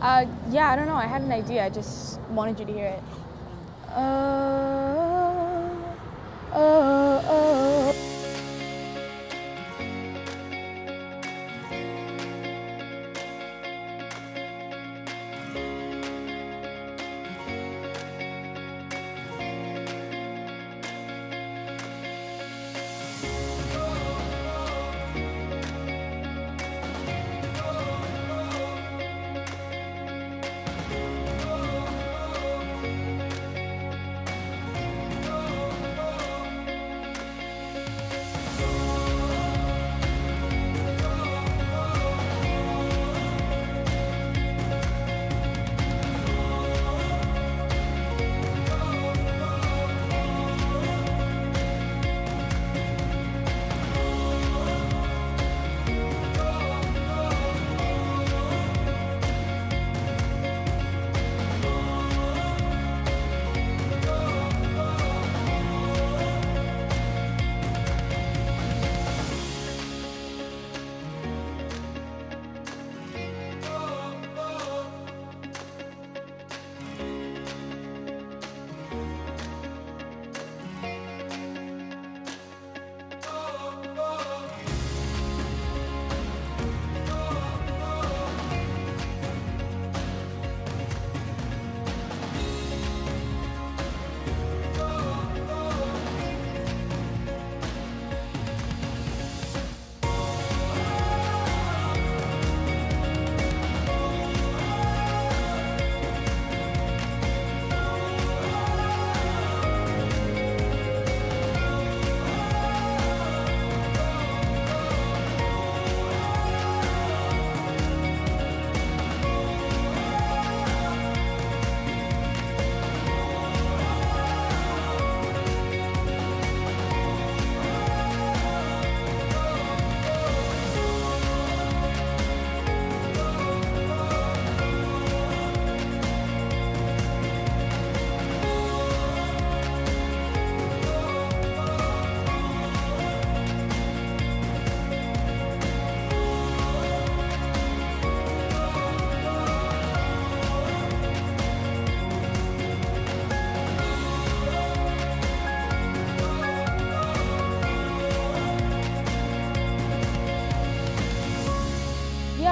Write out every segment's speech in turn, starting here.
Uh, yeah, I don't know. I had an idea. I just wanted you to hear it. Uh...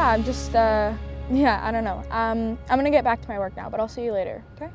Yeah, I'm just, uh, yeah, I don't know. Um, I'm gonna get back to my work now, but I'll see you later, okay?